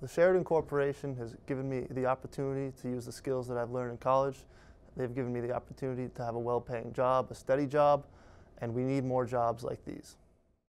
the Sheridan Corporation has given me the opportunity to use the skills that I've learned in college. They've given me the opportunity to have a well paying job, a steady job, and we need more jobs like these.